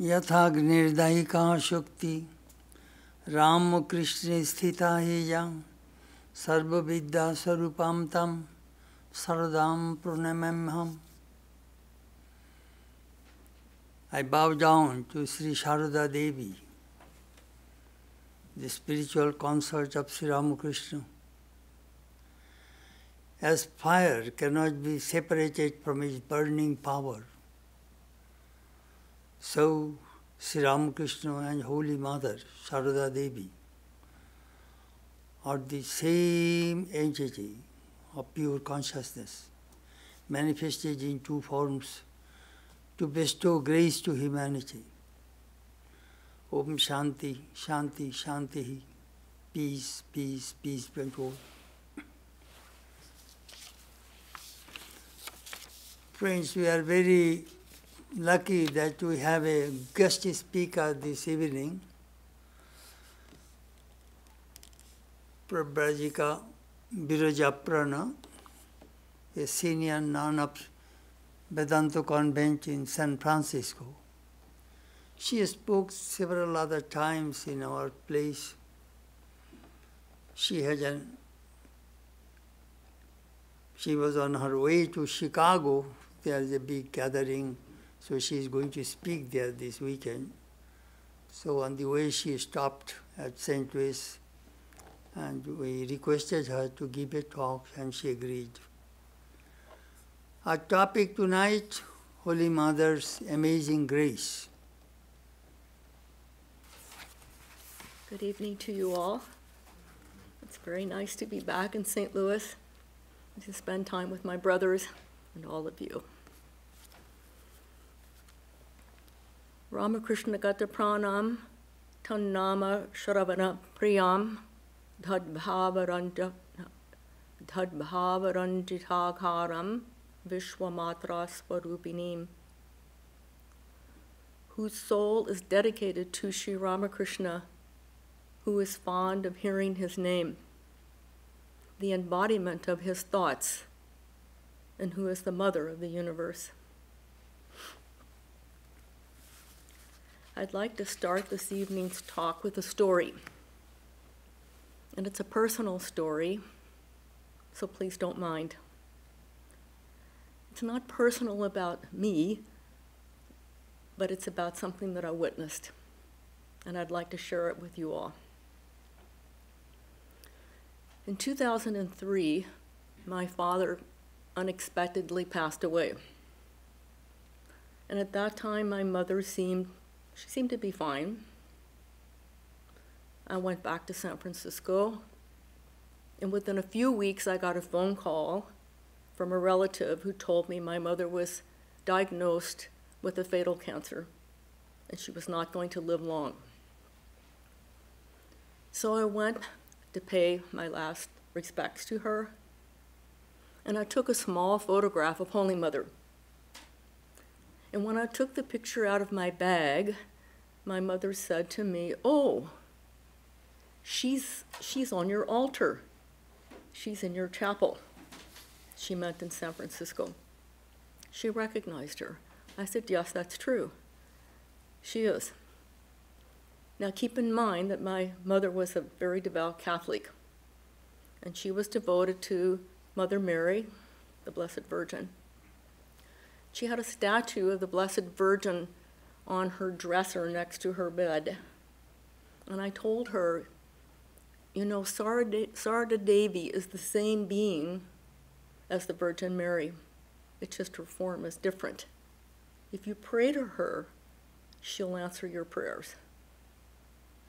यथाग्निर्दयिका शुक्ति राम कृष्ण स्थिता हेजा सर्वविद्या स्वरूपम तम सर्वदाम pranam hmm I bow down to Shri Sarada Devi the spiritual consort of Shri Ramakrishna as fire cannot be separated from its burning power so Sri Ramakrishna and Holy Mother Sarada Devi are the same entity of pure consciousness, manifested in two forms to bestow grace to humanity. Om Shanti, Shanti, Shanti, peace, peace, peace all. Friends, we are very lucky that we have a guest speaker this evening, Pravrajika Virajaprana, a senior nun of Vedanta Convent in San Francisco. She spoke several other times in our place. She has an she was on her way to Chicago. There is a big gathering, so she is going to speak there this weekend. So on the way, she stopped at St. Louis, and we requested her to give a talk, and she agreed. Our topic tonight Holy Mother's Amazing Grace. Good evening to you all. It's very nice to be back in St. Louis to spend time with my brothers and all of you. Ramakrishna Gata Pranam Tannama Shravana Priyam Dhadbhavaranja Dhadbhavaranjitakaram Vishwamatra Swarupinim, whose soul is dedicated to Sri Ramakrishna, who is fond of hearing his name, the embodiment of his thoughts, and who is the mother of the universe. I'd like to start this evening's talk with a story. And it's a personal story, so please don't mind. It's not personal about me, but it's about something that I witnessed. And I'd like to share it with you all. In 2003, my father unexpectedly passed away. And at that time, my mother seemed, she seemed to be fine. I went back to San Francisco, and within a few weeks, I got a phone call from a relative who told me my mother was diagnosed with a fatal cancer and she was not going to live long. So I went to pay my last respects to her, and I took a small photograph of Holy Mother. And when I took the picture out of my bag, my mother said to me, Oh, she's, she's on your altar. She's in your chapel she meant in San Francisco. She recognized her. I said, Yes, that's true. She is. Now, keep in mind that my mother was a very devout Catholic, and she was devoted to Mother Mary, the Blessed Virgin. She had a statue of the Blessed Virgin on her dresser next to her bed. And I told her, you know, Sarada Devi is the same being as the Virgin Mary. It's just her form is different. If you pray to her, she'll answer your prayers.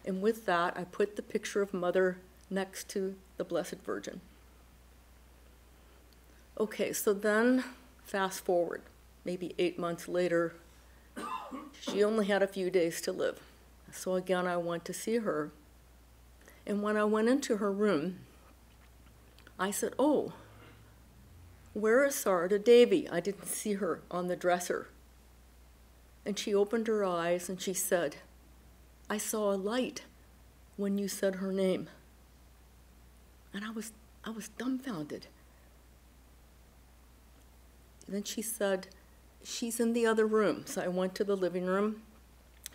And with that, I put the picture of Mother next to the Blessed Virgin. Okay, so then fast forward, maybe eight months later, she only had a few days to live. So again, I went to see her. And when I went into her room, I said, Oh, where is Sarada Devi? I didn't see her on the dresser. And she opened her eyes and she said, I saw a light when you said her name. And I was, I was dumbfounded. And then she said, She's in the other room. So I went to the living room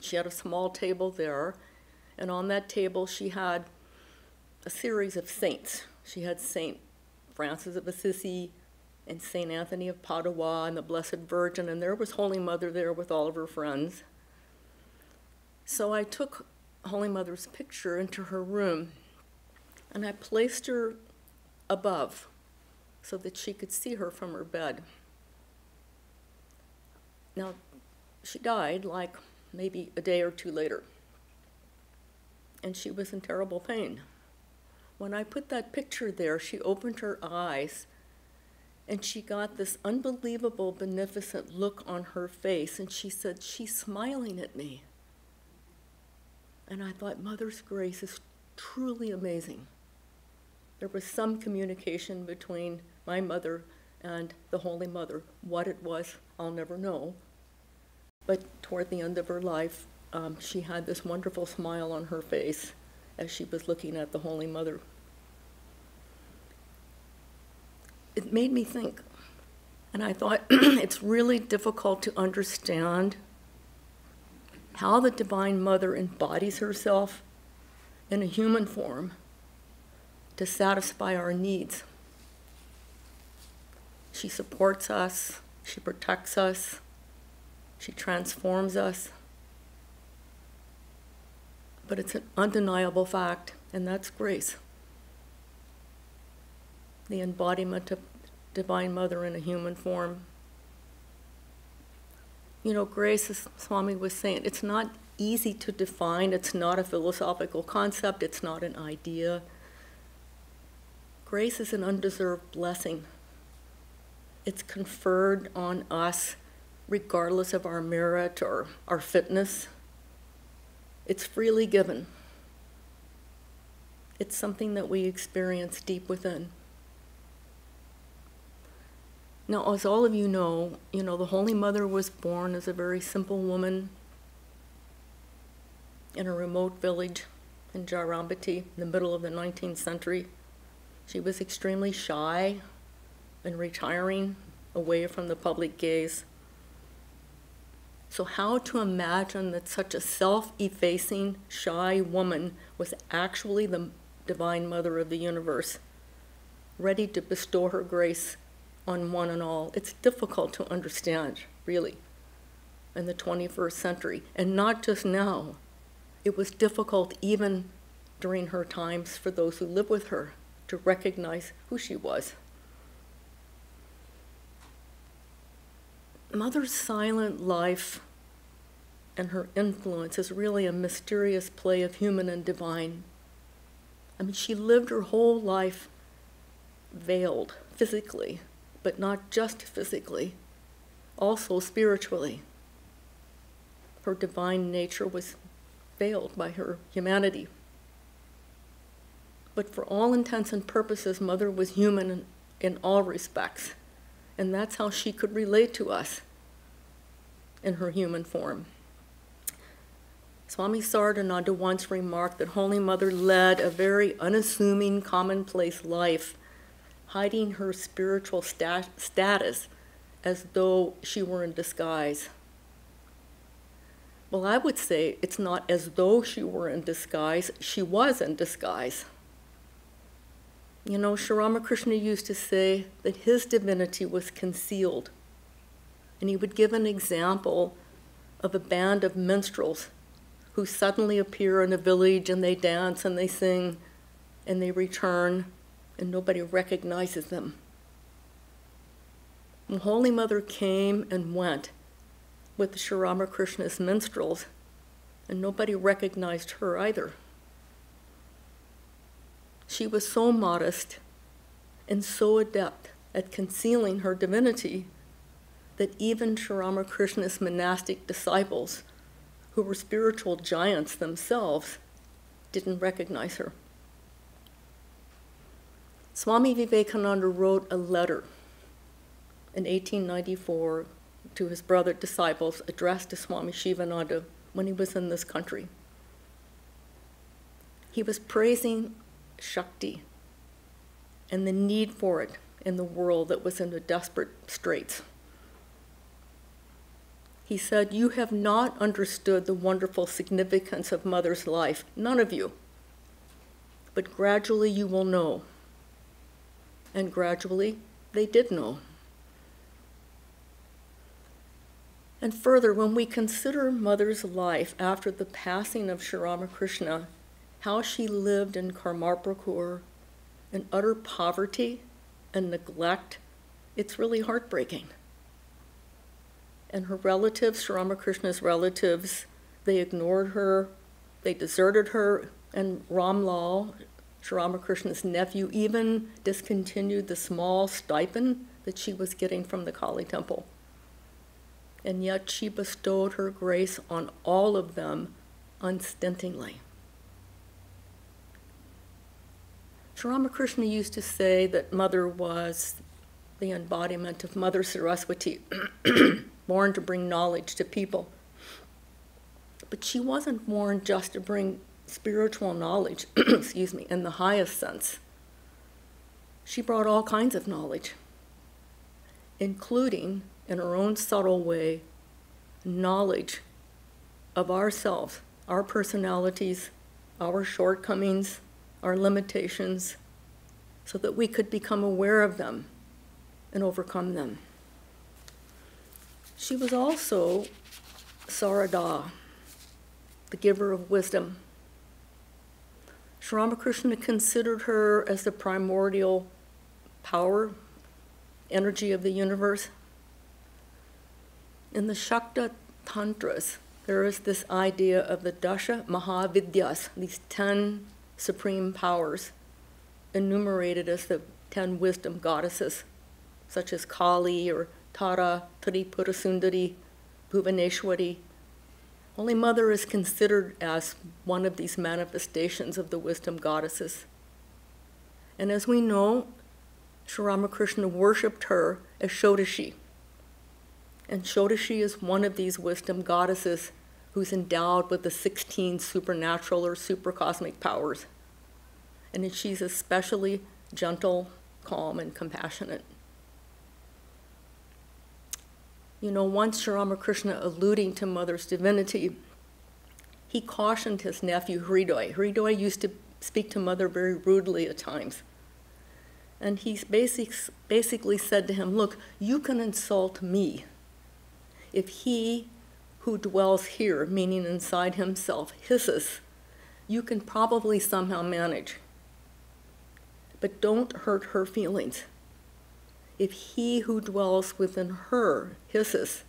She had a small table there, and on that table she had a series of saints. She had Saint Francis of Assisi and Saint Anthony of Padua and the Blessed Virgin, and there was Holy Mother there with all of her friends. So I took Holy Mother's picture into her room and I placed her above so that she could see her from her bed. Now, she died like maybe a day or two later, and she was in terrible pain. When I put that picture there, she opened her eyes and she got this unbelievable, beneficent look on her face, and she said, She's smiling at me. And I thought, Mother's grace is truly amazing. There was some communication between my mother and the Holy Mother. What it was, I'll never know. But toward the end of her life, um, she had this wonderful smile on her face as she was looking at the Holy Mother. It made me think, and I thought it's really difficult to understand how the Divine Mother embodies herself in a human form to satisfy our needs. She supports us, she protects us, she transforms us. But it's an undeniable fact, and that's grace. The embodiment of Divine Mother in a human form you know, grace, as Swami was saying, it's not easy to define. It's not a philosophical concept. It's not an idea. Grace is an undeserved blessing. It's conferred on us regardless of our merit or our fitness. It's freely given. It's something that we experience deep within. Now, as all of you know, you know, the Holy Mother was born as a very simple woman in a remote village in Jayrambati in the middle of the 19th century. She was extremely shy and retiring away from the public gaze. So, how to imagine that such a self effacing, shy woman was actually the Divine Mother of the universe, ready to bestow her grace on one and all. It's difficult to understand, really, in the 21st century, and not just now. It was difficult even during her times for those who lived with her to recognize who she was. Mother's silent life and her influence is really a mysterious play of human and divine. I mean, she lived her whole life veiled physically but not just physically, also spiritually. Her divine nature was veiled by her humanity. But for all intents and purposes, Mother was human in, all respects. And that's how she could relate to us in her human form. Swami Saradananda once remarked that Holy Mother led a very unassuming, commonplace life hiding her spiritual stat- status as though she were in disguise. Well, I would say it's not as though she were in disguise, she was in disguise. You know, Sri Ramakrishna used to say that his divinity was concealed. And he would give an example of a band of minstrels who suddenly appear in a village and they dance and they sing and they return and nobody recognizes them. When Holy Mother came and went with the Sri Ramakrishna's minstrels, and nobody recognized her either. She was so modest and so adept at concealing her divinity that even Sri Ramakrishna's monastic disciples, who were spiritual giants themselves, didn't recognize her. Swami Vivekananda wrote a letter in 1894 to his brother disciples addressed to Swami Shivananda when he was in this country. He was praising Shakti and the need for it in the world that was in a desperate straits. He said, You have not understood the wonderful significance of Mother's life, none of you. But gradually you will know. And gradually they did know. And further, when we consider Mother's life after the passing of Sri Ramakrishna, how she lived in Kamarpukur in utter poverty and neglect, it's really heartbreaking. And her relatives, Ramakrishna's relatives, they ignored her, they deserted her, and Ramlal, Sri Ramakrishna's nephew, even discontinued the small stipend that she was getting from the Kali temple and yet she bestowed her grace on all of them unstintingly. Ramakrishna used to say that Mother was the embodiment of Mother Saraswati, born to bring knowledge to people. But she wasn't born just to bring spiritual knowledge, excuse me, in the highest sense. She brought all kinds of knowledge, including in her own subtle way, knowledge of ourselves, our personalities, our shortcomings, our limitations, so that we could become aware of them and overcome them. She was also Sarada, the giver of wisdom. Sri Ramakrishna considered her as the primordial power, energy of the universe. In the Shakta Tantras, there is this idea of the Dasha Mahavidyas, these ten supreme powers, enumerated as the ten wisdom goddesses, such as Kali or Tara, Tripura Sundari, Bhuvaneshwari. Holy Mother is considered as one of these manifestations of the wisdom goddesses. And as we know, Sri Ramakrishna worshipped her as Shodashi, and Shodashi is one of these wisdom goddesses who's endowed with the 16 supernatural or supercosmic powers. And she's especially gentle, calm, and compassionate. You know, once Sri Ramakrishna alluding to Mother's divinity, he cautioned his nephew Hridoy. Hridoy used to speak to Mother very rudely at times. And he basic, basically said to him, Look, you can insult me, if he who dwells here, meaning inside himself, hisses, you can probably somehow manage. But don't hurt her feelings. If he who dwells within her hisses,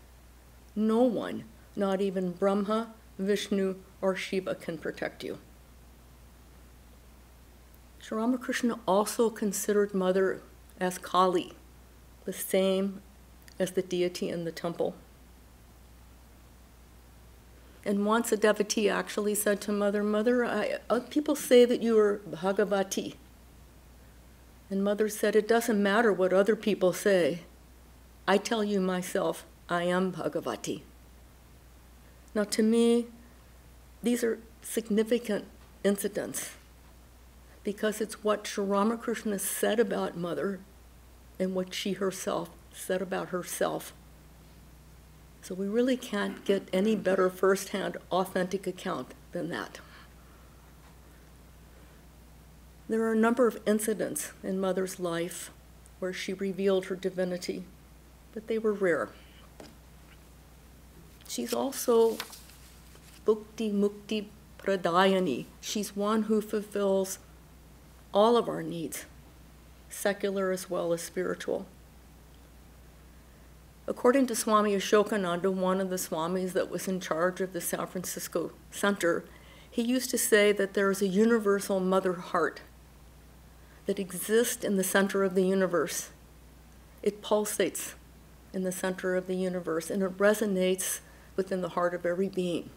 no one, not even Brahma, Vishnu, or Shiva, can protect you. Sri Ramakrishna also considered Mother as Kali, the same as the deity in the temple. And once a devotee actually said to Mother, Mother, I, uh, people say that you are Bhagavati. And Mother said, It doesn't matter what other people say. I tell you myself, I am Bhagavati. Now, to me, these are significant incidents because it's what Sri Ramakrishna said about Mother and what she herself said about herself. So we really can't get any better firsthand authentic account than that. There are a number of incidents in Mother's life where she revealed her divinity, but they were rare. She's also Bhukti Mukti Pradayani. She's one who fulfills all of our needs, secular as well as spiritual. According to Swami Ashokananda, one of the Swamis that was in charge of the San Francisco Center, he used to say that there is a universal mother heart that exists in the center of the universe. It pulsates in the center of the universe and it resonates within the heart of every being.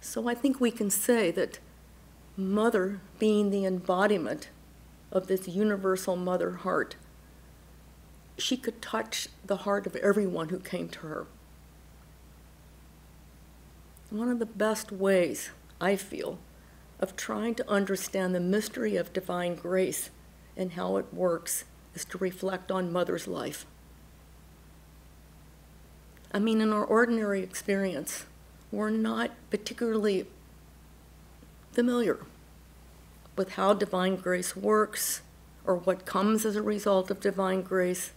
So I think we can say that mother being the embodiment of this universal mother heart she could touch the heart of everyone who came to her. One of the best ways, I feel, of trying to understand the mystery of divine grace and how it works is to reflect on Mother's life. I mean, in our ordinary experience, we're not particularly familiar with how divine grace works or what comes as a result of divine grace.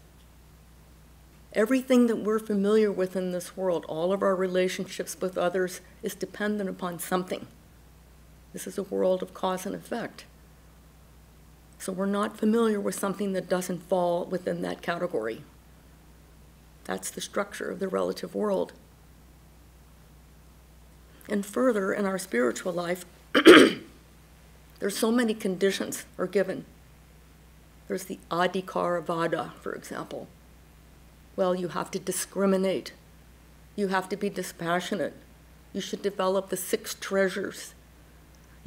Everything that we're familiar with in this world, all of our relationships with others, is dependent upon something. This is a world of cause and effect. So we're not familiar with something that doesn't fall within that category. That's the structure of the relative world. And further, in our spiritual life, there's so many conditions are given. There's the adhikar vada, for example. Well, you have to discriminate. You have to be dispassionate. You should develop the six treasures.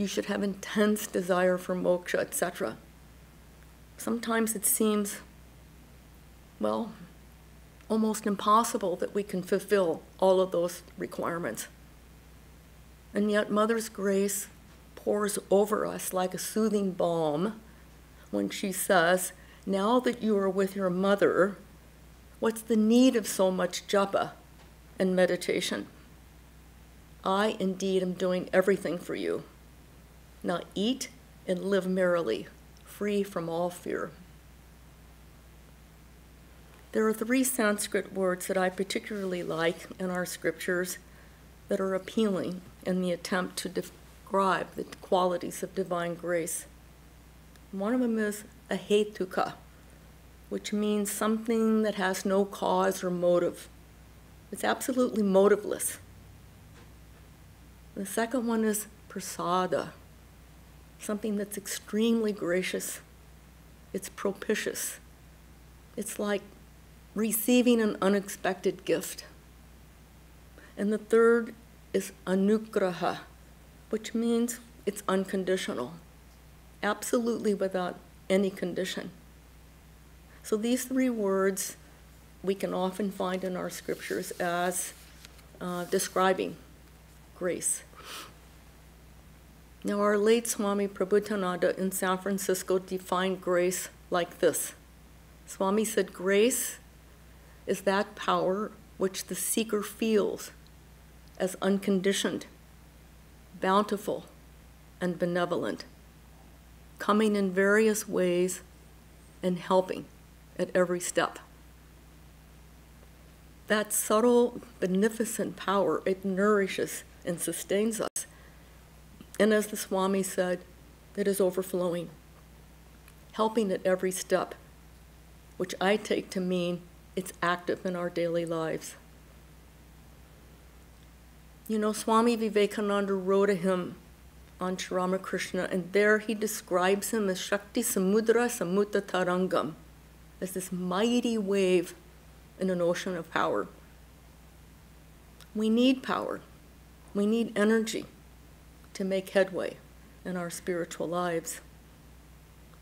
You should have intense desire for moksha, etc. Sometimes it seems, well, almost impossible that we can fulfill all of those requirements. And yet, Mother's grace pours over us like a soothing balm when she says, Now that you are with your mother, what's the need of so much japa and meditation? I indeed am doing everything for you. Now eat and live merrily, free from all fear. There are three Sanskrit words that I particularly like in our scriptures that are appealing in the attempt to describe the qualities of divine grace. One of them is ahetuka, which means something that has no cause or motive. It's absolutely motiveless. The second one is prasada, something that's extremely gracious. It's propitious. It's like receiving an unexpected gift. And the third is anugraha, which means it's unconditional, absolutely without any condition. So these three words we can often find in our scriptures as uh, describing grace. Now, our late Swami Prabuddhananda in San Francisco defined grace like this Swami said, Grace is that power which the seeker feels as unconditioned, bountiful, and benevolent, coming in various ways and helping at every step. That subtle, beneficent power, it nourishes and sustains us. And as the Swami said, it is overflowing, helping at every step, which I take to mean it's active in our daily lives. You know, Swami Vivekananda wrote a hymn on Sri Ramakrishna, and there he describes him as Shakti Samudra Samutta Tarangam, as this mighty wave in an ocean of power. We need power. We need energy to make headway in our spiritual lives,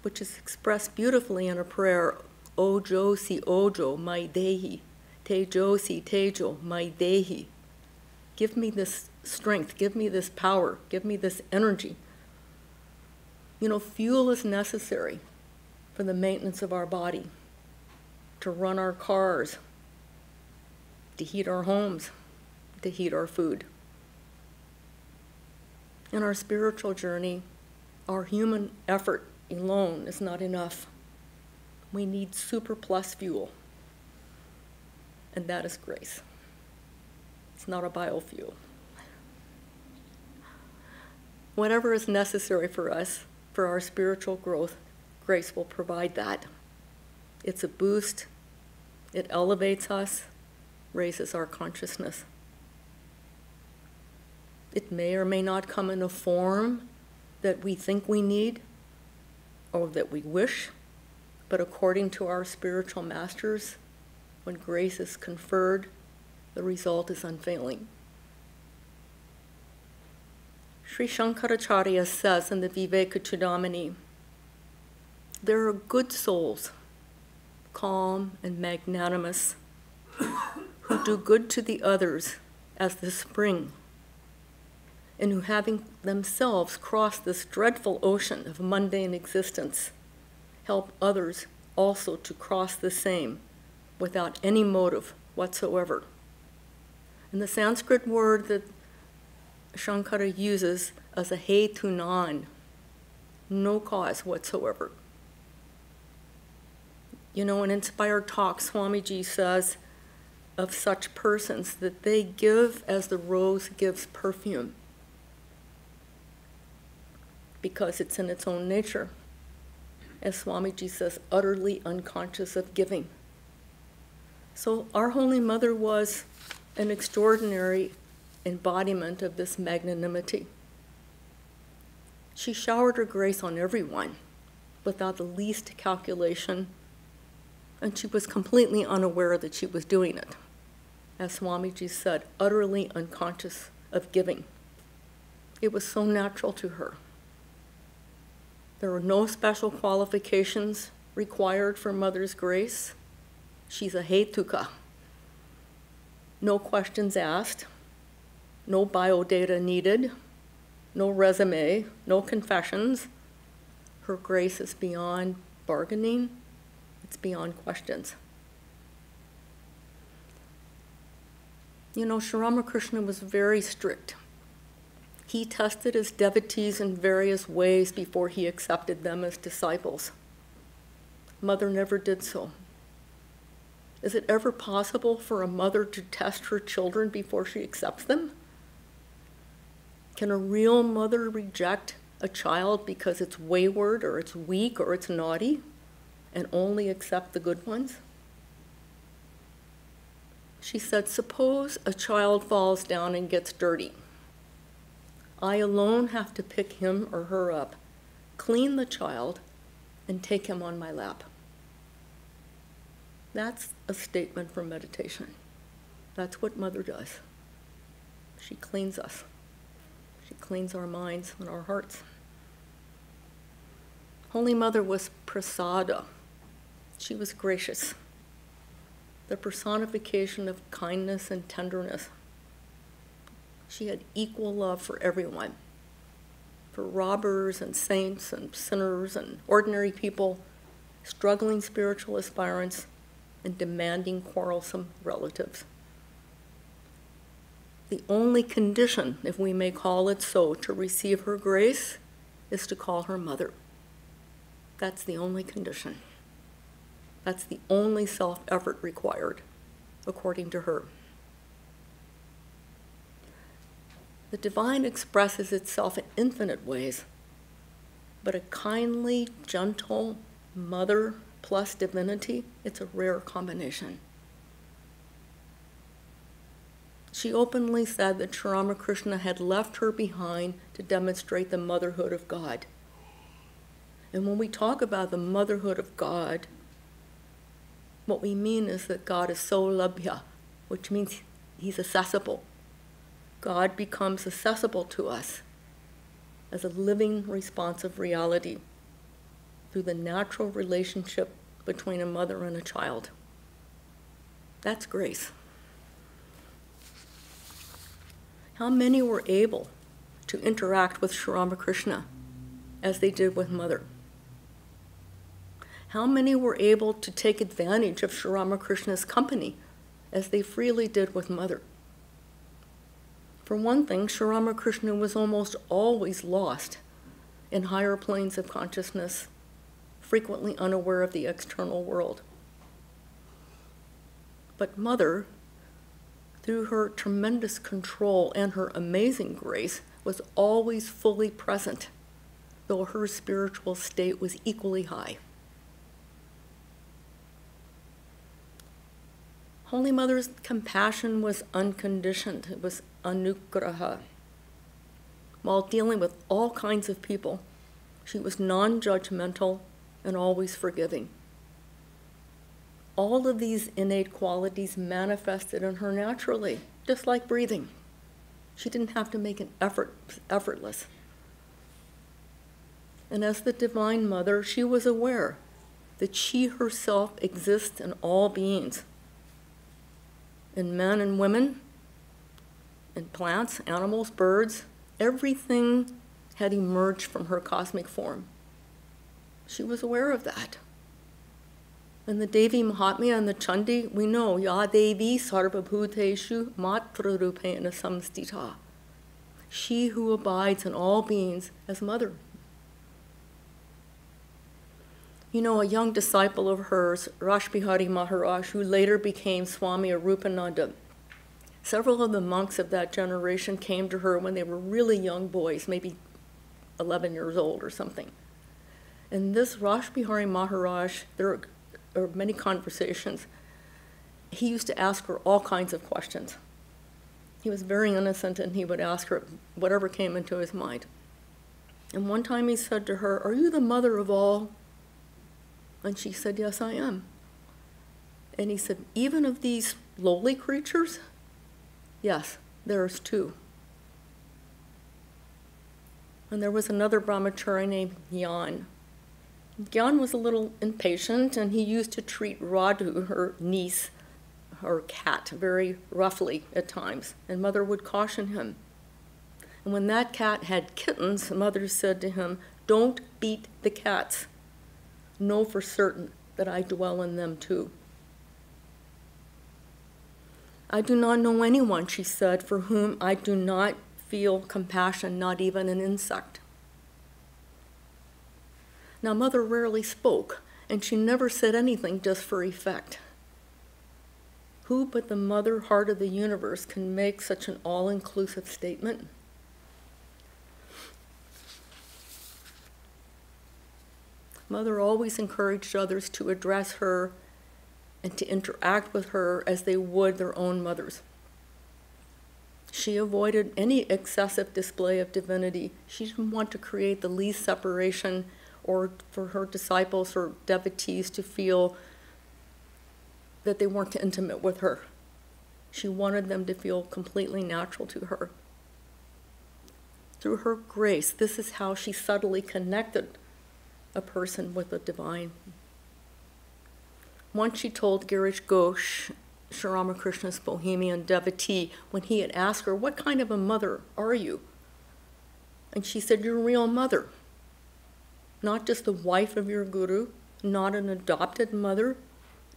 which is expressed beautifully in a prayer, Ojo si ojo my dehi, tejo si tejo my dehi. Give me this strength, give me this power, give me this energy. You know, fuel is necessary for the maintenance of our body, to run our cars, to heat our homes, to heat our food. In our spiritual journey, our human effort alone is not enough. We need super plus fuel, and that is grace. It's not a biofuel. Whatever is necessary for us, for our spiritual growth, grace will provide that. It's a boost, it elevates us, raises our consciousness. It may or may not come in a form that we think we need or that we wish, but according to our spiritual masters, when grace is conferred, the result is unfailing. Sri Shankaracharya says in the Viveka Chudamani, there are good souls, calm and magnanimous, who do good to the others as the spring, and who, having themselves crossed this dreadful ocean of mundane existence, help others also to cross the same without any motive whatsoever. And the Sanskrit word that Shankara uses as ahetuna, no cause whatsoever. You know, in Inspired Talk, Swamiji says of such persons that they give as the rose gives perfume because it's in its own nature. As Swamiji says, utterly unconscious of giving. So, our Holy Mother was an extraordinary embodiment of this magnanimity. She showered her grace on everyone without the least calculation, and she was completely unaware that she was doing it. As Swamiji said, utterly unconscious of giving. It was so natural to her. There are no special qualifications required for Mother's Grace. She's ahetuka. No questions asked, no biodata needed, no resume, no confessions. Her grace is beyond bargaining, it's beyond questions. You know, Sri Ramakrishna was very strict he tested his devotees in various ways before he accepted them as disciples. Mother never did so. Is it ever possible for a mother to test her children before she accepts them? Can a real mother reject a child because it's wayward or it's weak or it's naughty and only accept the good ones? She said, Suppose a child falls down and gets dirty. I alone have to pick him or her up, clean the child, and take him on my lap. That's a statement from meditation. That's what Mother does. She cleans us, she cleans our minds and our hearts. Holy Mother was prasada. She was gracious, the personification of kindness and tenderness. She had equal love for everyone for robbers and saints and sinners and ordinary people, struggling spiritual aspirants, and demanding quarrelsome relatives. The only condition, if we may call it so, to receive her grace is to call her mother. That's the only condition. That's the only self effort required, according to her. The divine expresses itself in infinite ways, but a kindly, gentle mother plus divinity, it's a rare combination. She openly said that Sri Ramakrishna had left her behind to demonstrate the motherhood of God. And when we talk about the motherhood of God, what we mean is that God is so labhya, which means he's accessible. God becomes accessible to us as a living, responsive reality through the natural relationship between a mother and a child. That's grace. How many were able to interact with Sri Ramakrishna as they did with Mother? How many were able to take advantage of Sri Ramakrishna's company as they freely did with Mother? For one thing, Sri Ramakrishna was almost always lost in higher planes of consciousness, frequently unaware of the external world. But Mother, through her tremendous control and her amazing grace, was always fully present, though her spiritual state was equally high. Holy Mother's compassion was unconditioned, it was anugraha. While dealing with all kinds of people, she was non judgmental and always forgiving. All of these innate qualities manifested in her naturally, just like breathing. She didn't have to make an effort, effortless. And as the Divine Mother, she was aware that she herself exists in all beings in men and women, in plants, animals, birds. Everything had emerged from her cosmic form. She was aware of that. And the Devi Mahatmya and the Chandi, we know Ya Devi Sarvabhuteshu Matrarupena Samstita. She who abides in all beings as mother. You know, a young disciple of hers, Rashbihari Maharaj, who later became Swami Arupananda, several of the monks of that generation came to her when they were really young boys, maybe 11 years old or something. And this Rashbihari Maharaj, there are many conversations. He used to ask her all kinds of questions. He was very innocent and he would ask her whatever came into his mind. And one time he said to her, Are you the mother of all? And she said, Yes, I am. And he said, Even of these lowly creatures? Yes, there's two. And there was another brahmachari named Yan. Gyan was a little impatient, and he used to treat Radhu, her niece, her cat, very roughly at times, and mother would caution him. And when that cat had kittens, mother said to him, Don't beat the cats. Know for certain that I dwell in them too. I do not know anyone, she said, for whom I do not feel compassion, not even an insect. Now, Mother rarely spoke, and she never said anything just for effect. Who but the Mother Heart of the universe can make such an all inclusive statement? Mother always encouraged others to address her and to interact with her as they would their own mothers. She avoided any excessive display of divinity. She didn't want to create the least separation or for her disciples or devotees to feel that they weren't intimate with her. She wanted them to feel completely natural to her. Through her grace, this is how she subtly connected a person with the divine. Once she told Girish Ghosh, Sri Ramakrishna's Bohemian devotee, when he had asked her, What kind of a mother are you? And she said, You're a real mother not just the wife of your guru, not an adopted mother,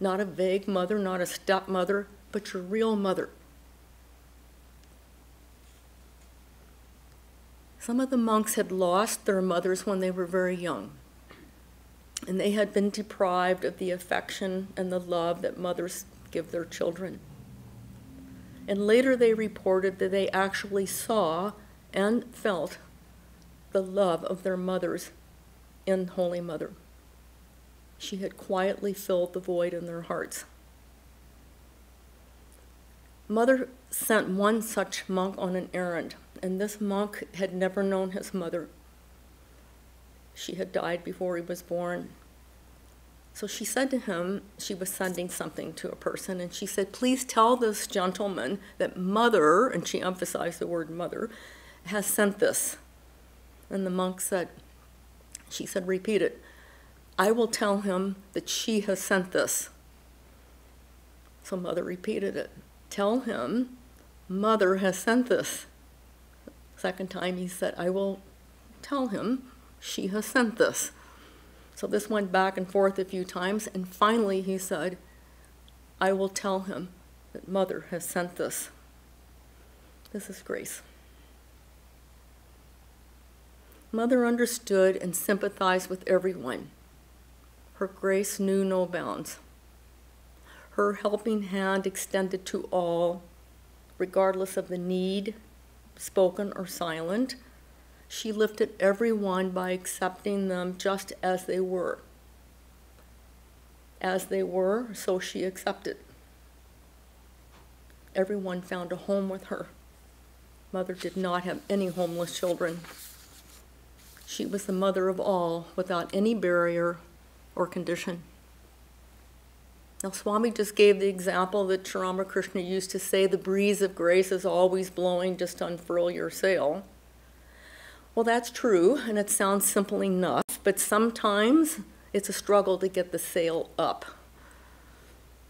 not a vague mother, not a stepmother, but your real mother. Some of the monks had lost their mothers when they were very young, and they had been deprived of the affection and the love that mothers give their children. And later they reported that they actually saw and felt the love of their mothers in Holy Mother. She had quietly filled the void in their hearts. Mother sent one such monk on an errand, and this monk had never known his mother. She had died before he was born. So she said to him, she was sending something to a person, and she said, Please tell this gentleman that mother, and she emphasized the word mother, has sent this. And the monk said, she said, Repeat it. I will tell him that she has sent this. So mother repeated it. Tell him mother has sent this. Second time he said, I will tell him she has sent this. So this went back and forth a few times, and finally he said, I will tell him that mother has sent this. This is grace. Mother understood and sympathized with everyone. Her grace knew no bounds. Her helping hand extended to all, regardless of the need, spoken or silent. She lifted everyone by accepting them just as they were. As they were, so she accepted. Everyone found a home with her. Mother did not have any homeless children. She was the mother of all without any barrier or condition. Now, Swami just gave the example that Sri Ramakrishna used to say the breeze of grace is always blowing, just unfurl your sail. Well, that's true, and it sounds simple enough, but sometimes it's a struggle to get the sail up.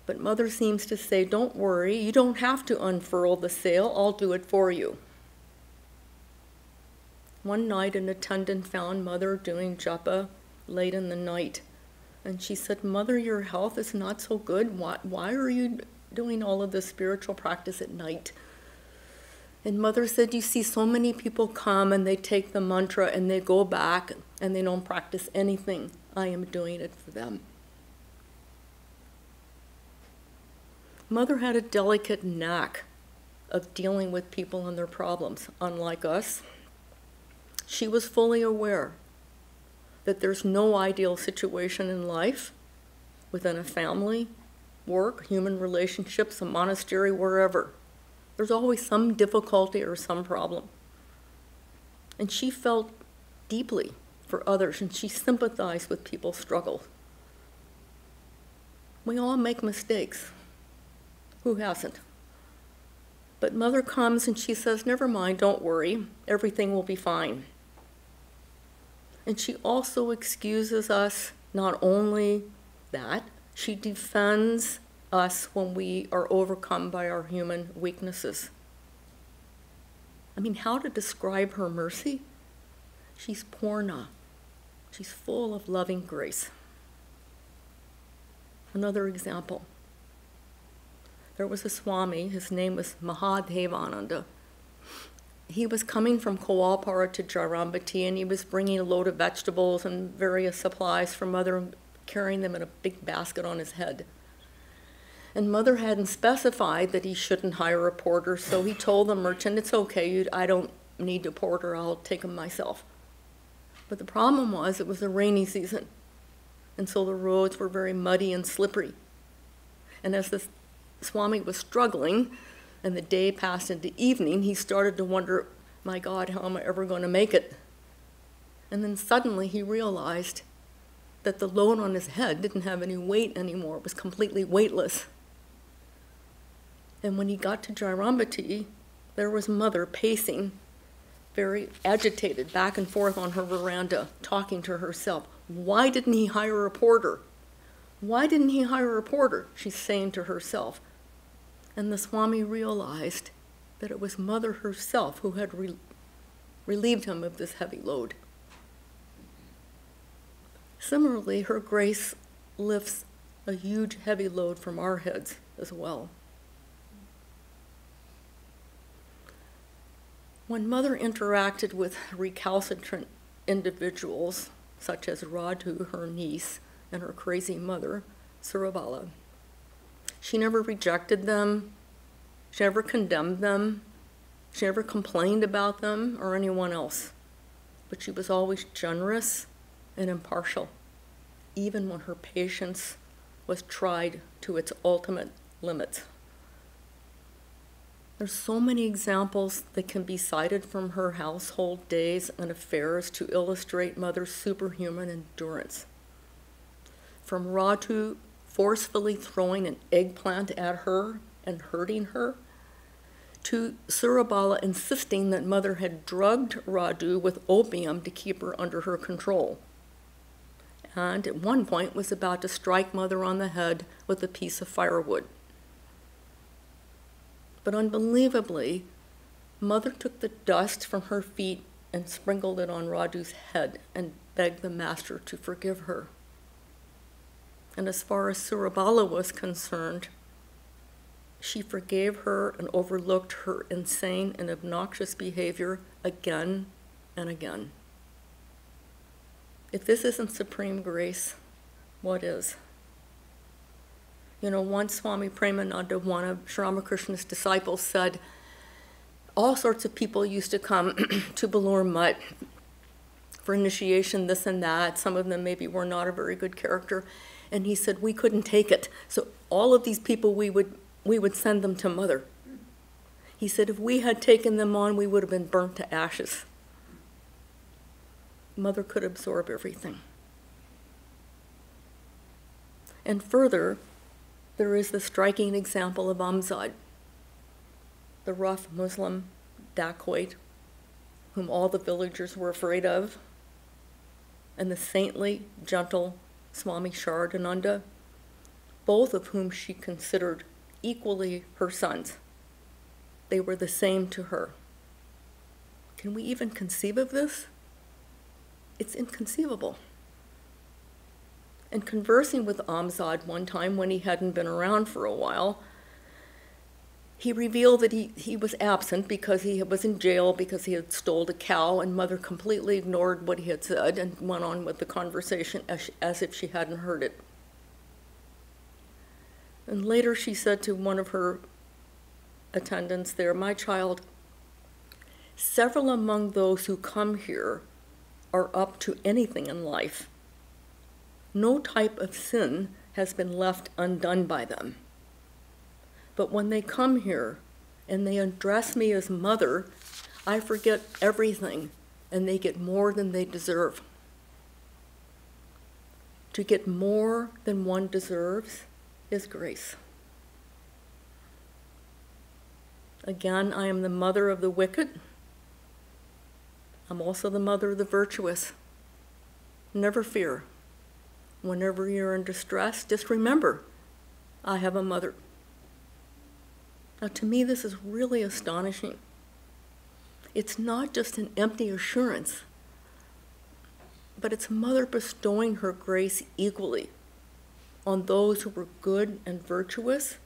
But Mother seems to say, don't worry, you don't have to unfurl the sail, I'll do it for you. One night, an attendant found mother doing japa late in the night, And she said, Mother, your health is not so good. Why, why are you doing all of this spiritual practice at night? And Mother said, You see, so many people come and they take the mantra and they go back and they don't practice anything. I am doing it for them. Mother had a delicate knack of dealing with people and their problems, unlike us. She was fully aware that there's no ideal situation in life within a family, work, human relationships, a monastery, wherever. There's always some difficulty or some problem. And she felt deeply for others and she sympathized with people's struggles. We all make mistakes. Who hasn't? But mother comes and she says, Never mind, don't worry, everything will be fine. And she also excuses us not only that, she defends us when we are overcome by our human weaknesses. I mean, how to describe her mercy? She's purna. She's full of loving grace. Another example. There was a Swami, his name was Mahadevananda. He was coming from Koalpara to Jayrambati and he was bringing a load of vegetables and various supplies for mother, carrying them in a big basket on his head. And mother hadn't specified that he shouldn't hire a porter, so he told the merchant, It's okay, I don't need a porter, I'll take him myself. But the problem was it was a rainy season, and so the roads were very muddy and slippery. And as the Swami was struggling, and the day passed into evening, he started to wonder, My God, how am I ever going to make it? And then suddenly he realized that the load on his head didn't have any weight anymore, it was completely weightless. And when he got to Jayrambati, there was mother pacing, very agitated, back and forth on her veranda, talking to herself. Why didn't he hire a porter? Why didn't he hire a porter? She's saying to herself. And the Swami realized that it was mother herself who had re- relieved him of this heavy load. Similarly, her grace lifts a huge heavy load from our heads as well. When Mother interacted with recalcitrant individuals, such as Radhu, her niece, and her crazy mother, Surabala, she never rejected them, she never condemned them, she never complained about them or anyone else. But she was always generous and impartial, even when her patience was tried to its ultimate limits. There's so many examples that can be cited from her household days and affairs to illustrate Mother's superhuman endurance. From Radhu forcefully throwing an eggplant at her and hurting her, to Surabala insisting that Mother had drugged Radhu with opium to keep her under her control. And at one point was about to strike Mother on the head with a piece of firewood. But unbelievably, Mother took the dust from her feet and sprinkled it on Radhu's head and begged the master to forgive her. And as far as Surabala was concerned, she forgave her and overlooked her insane and obnoxious behavior again and again. If this isn't supreme grace, what is? You know, once Swami Premananda, one of Sri Ramakrishna's disciples, said, all sorts of people used to come to Belur Math for initiation, this and that. Some of them maybe were not a very good character. And he said, we couldn't take it. So all of these people, we would, we would send them to mother. He said, if we had taken them on, we would have been burnt to ashes. Mother could absorb everything. And further, there is the striking example of Amzad, the rough Muslim dacoit whom all the villagers were afraid of, and the saintly, gentle Swami Saradananda, both of whom she considered equally her sons. They were the same to her. Can we even conceive of this? It's inconceivable. And conversing with Amzad one time when he hadn't been around for a while, he revealed that he, he was absent because he was in jail because he had stole a cow, and mother completely ignored what he had said and went on with the conversation as, as if she hadn't heard it. And later she said to one of her attendants there, My child, several among those who come here are up to anything in life. No type of sin has been left undone by them. But when they come here and they address me as mother, I forget everything and they get more than they deserve. To get more than one deserves is grace. Again, I am the mother of the wicked. I'm also the mother of the virtuous. Never fear. Whenever you're in distress, just remember I have a mother. Now, to me, this is really astonishing. It's not just an empty assurance, but it's Mother bestowing her grace equally on those who were good and virtuous,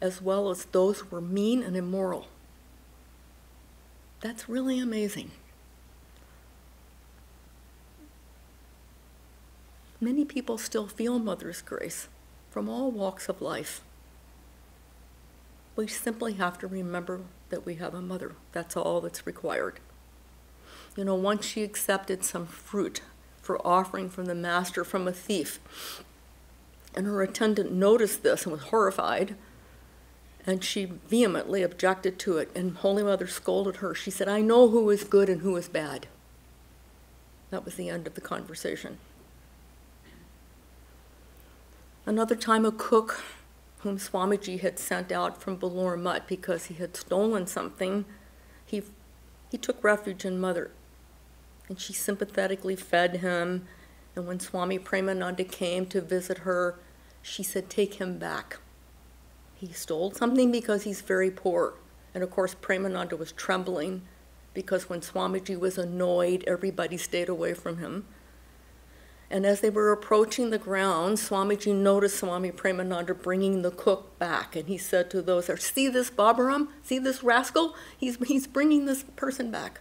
as well as those who were mean and immoral. That's really amazing. Many people still feel Mother's grace from all walks of life. We simply have to remember that we have a mother. That's all that's required. You know, once she accepted some fruit for offering from the master from a thief, and her attendant noticed this and was horrified, and she vehemently objected to it, and Holy Mother scolded her. She said, I know who is good and who is bad. That was the end of the conversation. Another time, a cook whom Swamiji had sent out from Belur Math because he had stolen something, he, he took refuge in Mother. And she sympathetically fed him. And when Swami Premananda came to visit her, she said, Take him back. He stole something because he's very poor. And of course, Premananda was trembling because when Swamiji was annoyed, everybody stayed away from him. And as they were approaching the ground, Swamiji noticed Swami Premananda bringing the cook back. And he said to those there, See this Baburam? See this rascal? He's, he's bringing this person back.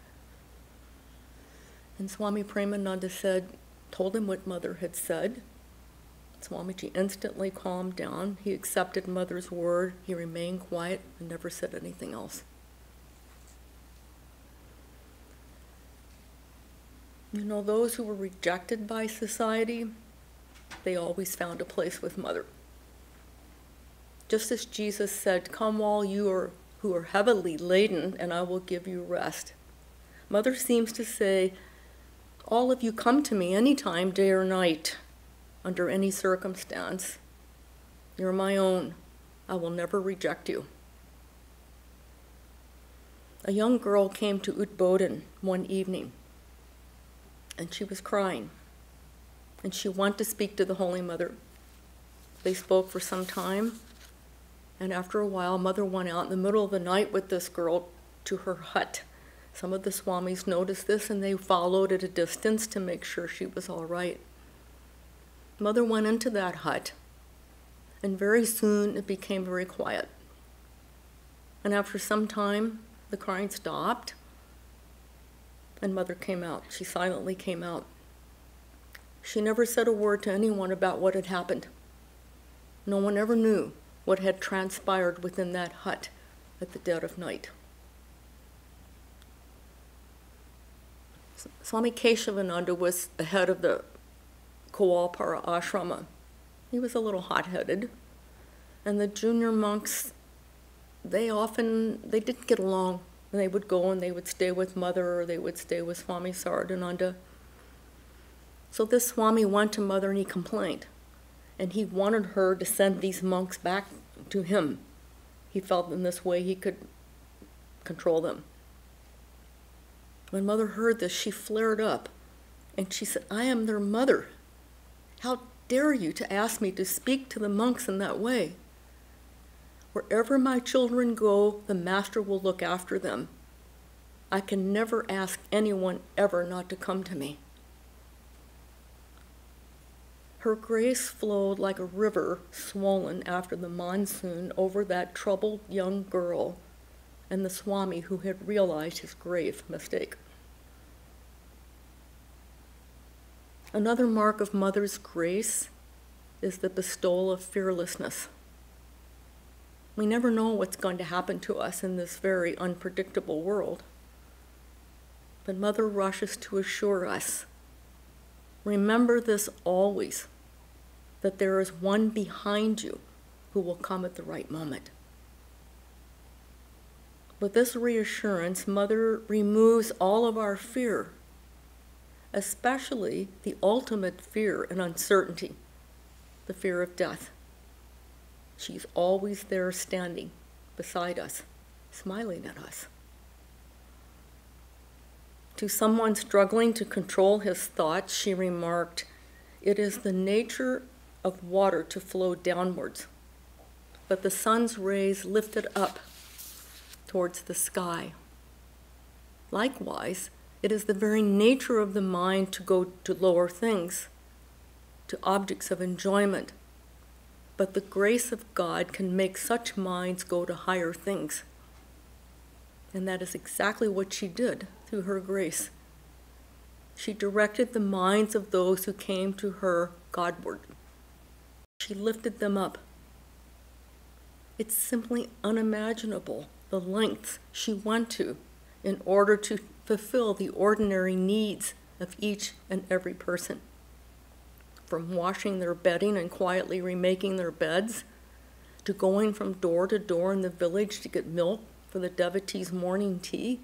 And Swami Premananda said, told him what Mother had said. Swamiji instantly calmed down. He accepted Mother's word. He remained quiet and never said anything else. You know, those who were rejected by society, they always found a place with Mother. Just as Jesus said, Come, all you are, who are heavily laden, and I will give you rest. Mother seems to say, All of you come to me anytime, day or night, under any circumstance. You're my own. I will never reject you. A young girl came to Udbodhan one evening and she was crying. And she wanted to speak to the Holy Mother. They spoke for some time, and after a while, Mother went out in the middle of the night with this girl to her hut. Some of the Swamis noticed this and they followed at a distance to make sure she was all right. Mother went into that hut, and very soon it became very quiet. And after some time, the crying stopped, and mother came out. She silently came out. She never said a word to anyone about what had happened. No one ever knew what had transpired within that hut at the dead of night. Swami Keshavananda was the head of the Koalpara ashrama. He was a little hot-headed, and the junior monks, they often, they didn't get along. And they would go and they would stay with mother or they would stay with Swami Saradananda. So this Swami went to mother and he complained. And he wanted her to send these monks back to him. He felt in this way he could control them. When mother heard this, she flared up and she said, I am their mother. How dare you to ask me to speak to the monks in that way? Wherever my children go, the Master will look after them. I can never ask anyone ever not to come to me. Her grace flowed like a river swollen after the monsoon over that troubled young girl and the Swami who had realized his grave mistake. Another mark of Mother's grace is the bestowal of fearlessness. We never know what's going to happen to us in this very unpredictable world. But Mother rushes to assure us remember this always that there is one behind you who will come at the right moment. With this reassurance, Mother removes all of our fear, especially the ultimate fear and uncertainty, the fear of death. She's always there standing beside us, smiling at us. To someone struggling to control his thoughts, she remarked, It is the nature of water to flow downwards, but the sun's rays lift it up towards the sky. Likewise, it is the very nature of the mind to go to lower things, to objects of enjoyment. But the grace of God can make such minds go to higher things. And that is exactly what she did through her grace. She directed the minds of those who came to her Godward. She lifted them up. It's simply unimaginable the lengths she went to in order to fulfill the ordinary needs of each and every person. From washing their bedding and quietly remaking their beds, to going from door to door in the village to get milk for the devotees' morning tea.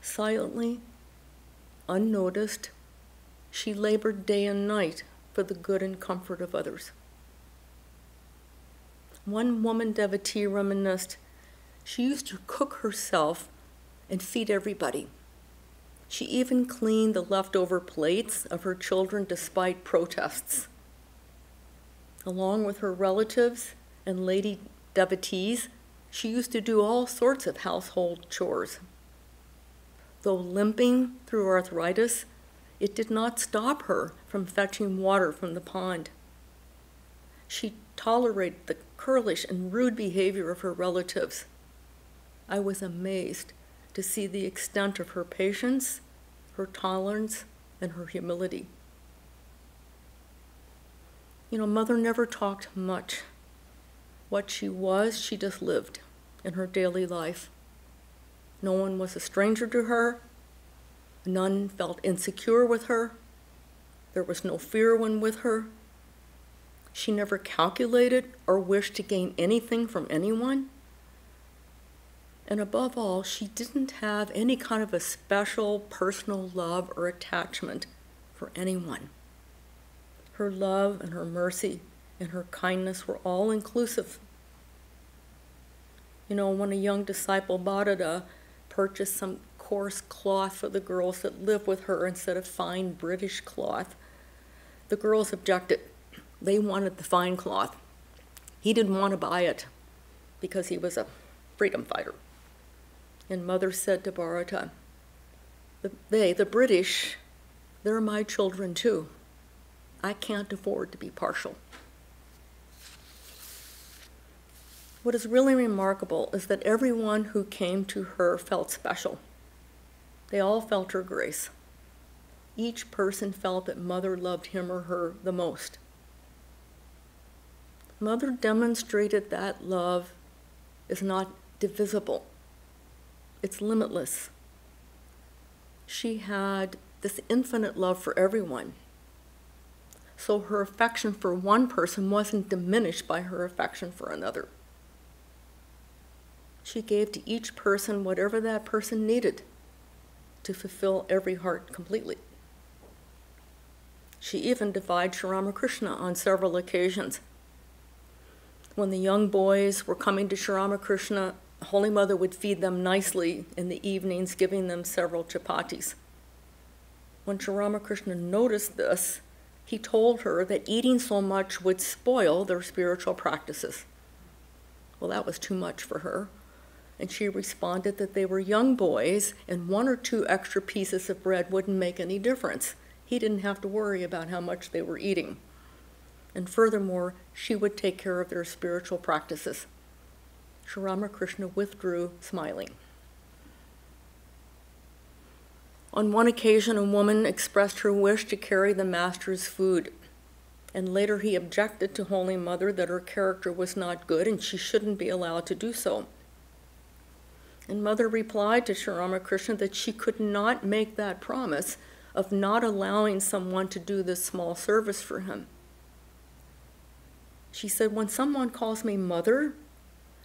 Silently, unnoticed, she labored day and night for the good and comfort of others. One woman devotee reminisced she used to cook herself and feed everybody. She even cleaned the leftover plates of her children despite protests. Along with her relatives and lady devotees, she used to do all sorts of household chores. Though limping through arthritis, it did not stop her from fetching water from the pond. She tolerated the curlish and rude behavior of her relatives. I was amazed to see the extent of her patience, her tolerance, and her humility. You know, Mother never talked much. What she was, she just lived in her daily life. No one was a stranger to her, None felt insecure with her. There was no fear when with her. She never calculated or wished to gain anything from anyone. And above all, she didn't have any kind of a special personal love or attachment for anyone. Her love and her mercy and her kindness were all inclusive. You know, when a young disciple, Bharata, uh, purchased some coarse cloth for the girls that live with her instead of fine British cloth. The girls objected. They wanted the fine cloth. He didn't want to buy it because he was a freedom fighter. And mother said to Bharata, they, the British, they're my children too. I can't afford to be partial. What is really remarkable is that everyone who came to her felt special. They all felt her grace. Each person felt that Mother loved him or her the most. Mother demonstrated that love is not divisible, it's limitless. She had this infinite love for everyone. So her affection for one person wasn't diminished by her affection for another. She gave to each person whatever that person needed to fulfill every heart completely. She even defied Sri Ramakrishna on several occasions. When the young boys were coming to Sri Ramakrishna, Holy Mother would feed them nicely in the evenings, giving them several chapatis. When Sri Ramakrishna noticed this, he told her that eating so much would spoil their spiritual practices. Well, that was too much for her. And she responded that they were young boys and one or two extra pieces of bread wouldn't make any difference he didn't have to worry about how much they were eating. And furthermore, she would take care of their spiritual practices. Sri Ramakrishna withdrew, smiling. On one occasion, a woman expressed her wish to carry the master's food, and later he objected to Holy Mother that her character was not good and she shouldn't be allowed to do so. And Mother replied to Sri Ramakrishna that she could not make that promise of not allowing someone to do this small service for him. She said, When someone calls me mother,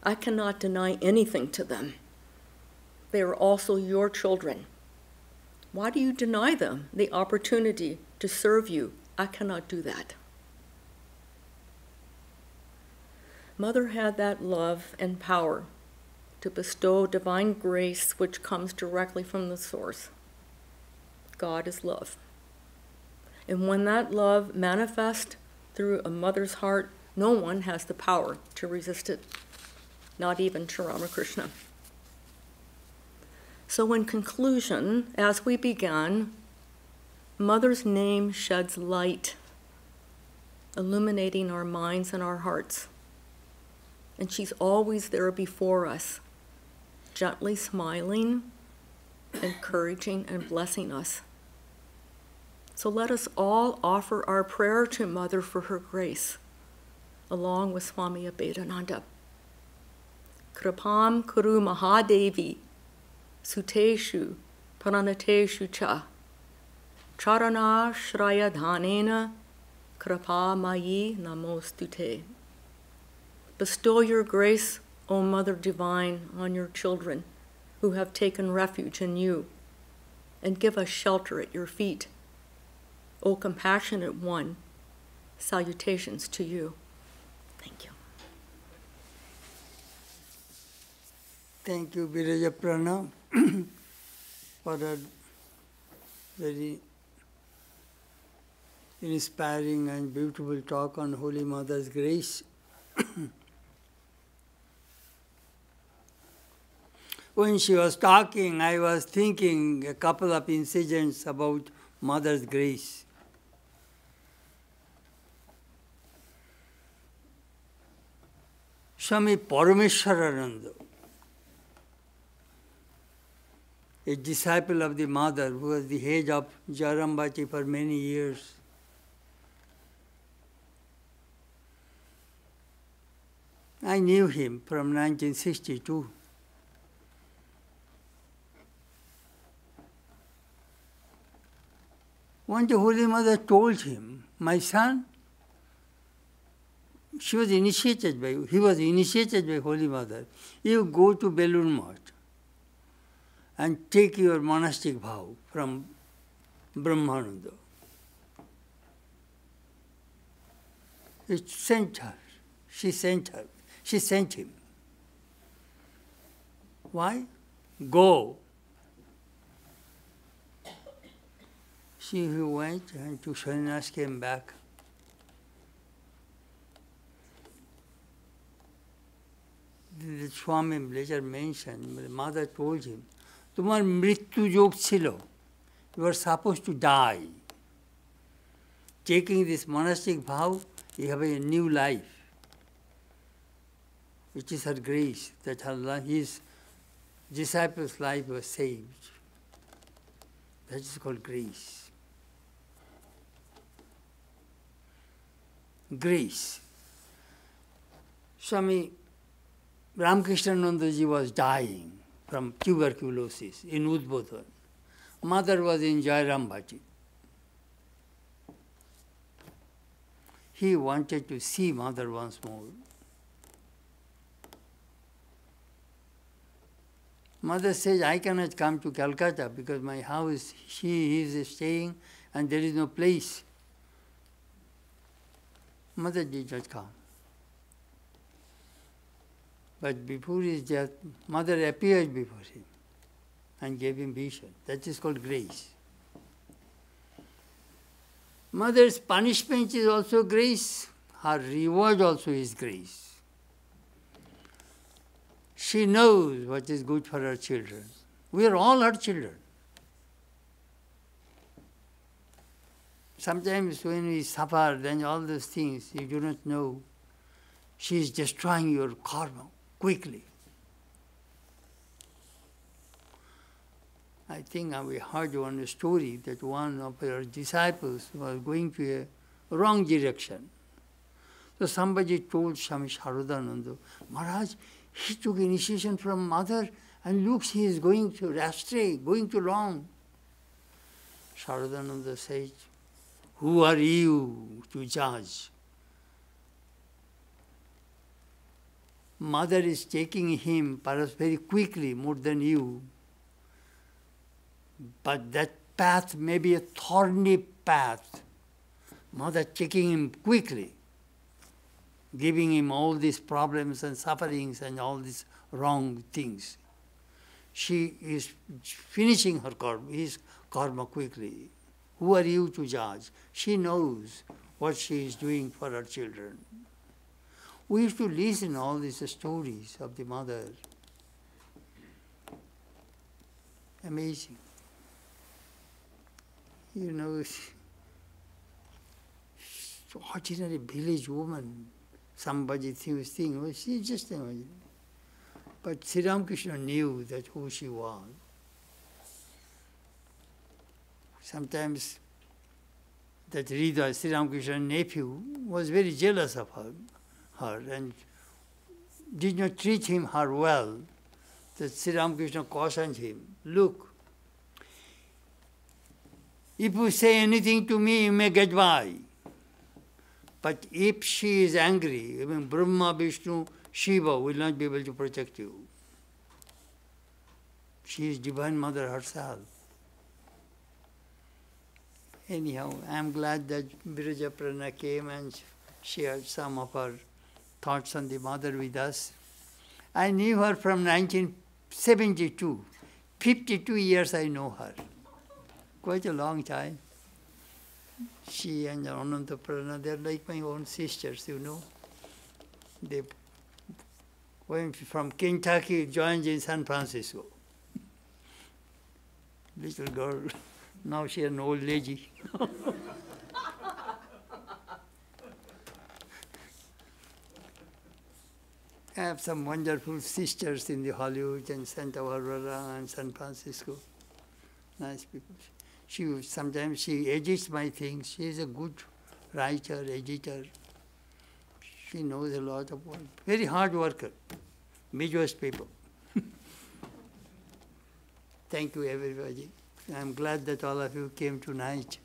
I cannot deny anything to them. They are also your children. Why do you deny them the opportunity to serve you? I cannot do that. Mother had that love and power to bestow divine grace which comes directly from the source. God is love. And when that love manifests through a mother's heart, no one has the power to resist it, not even Sri Ramakrishna. So, in conclusion, as we began, Mother's name sheds light, illuminating our minds and our hearts. And she's always there before us, gently smiling, encouraging, and blessing us. So let us all offer our prayer to Mother for her grace, along with Swami Abhedananda. Kripam Kuru Mahadevi Suteshu Pranateshu Cha Charana Shraya Dhanena Kripa Mayi Namostute. Bestow your grace, O Mother Divine, on your children who have taken refuge in you, and give us shelter at your feet. O compassionate one, salutations to you. Thank you. Thank you, Virajaprana, for a very inspiring and beautiful talk on Holy Mother's grace. when she was talking, I was thinking a couple of incidents about Mother's grace. Swami Parameswarananda, a disciple of the mother who was the head of Jayrambati for many years. I knew him from 1962. One day Holy Mother told him, My son, she was initiated by, he was initiated by Holy Mother. You go to Belur Math and take your monastic vow from Brahmananda. It sent her. She sent her. She sent him. Why? Go. She who went and to sannyas came back. The Swami later mentioned, the mother told him, তোমার মৃত্যু যোগ ছিল you are supposed to die taking this monastic new you have a new life it is her grace that her his disciples' life was saved. That is called grace. Grace. Swami Ramakrishnanandaji was dying from tuberculosis in Udbodhan. Mother was in Jayrambati. He wanted to see mother once more. Mother says, I cannot come to Calcutta because my house, she is staying and there is no place. Mother did not come. But before his death, mother appeared before him and gave him vision. That is called grace. Mother's punishment is also grace, her reward also is grace. She knows what is good for her children. We are all her children. Sometimes when we suffer, then all those things you do not know, she is destroying your karma quickly. I think we heard one story that one of her disciples was going to a wrong direction. So somebody told Swami Saradananda, Maharaj, he took initiation from mother and looks he is going to astray, going to wrong. Saradananda says, Who are you to judge? Mother is taking him perhaps very quickly, more than you. But that path may be a thorny path. Mother taking him quickly, giving him all these problems and sufferings and all these wrong things. She is finishing her karma, his karma quickly. Who are you to judge? She knows what she is doing for her children. We used to listen all these stories of the mother. Amazing. You know, ordinary village woman, somebody thinks, think, well, she's just an But Sri Ramakrishna knew that who she was. Sometimes that Hriday, Sri Ramakrishna's nephew, was very jealous of her, her and did not treat him her well. That Sri Ramakrishna cautioned him, look, if you say anything to me, you may get by. But if she is angry, even Brahma, Vishnu, Shiva will not be able to protect you. She is Divine Mother herself. Anyhow, I am glad that Virajaprana came and shared some of her thoughts on the mother with us. I knew her from 1972. 52 years I know her quite a long time. She and Anantaprana, they're like my own sisters, you know. They went from Kentucky, joined in San Francisco. Little girl, now she an old lady. I have some wonderful sisters in the Hollywood and Santa Barbara and San Francisco. Nice people she sometimes she edits my things. She is a good writer, editor. She knows a lot of work. Very hard worker. Midwest people. Thank you, everybody. I'm glad that all of you came tonight.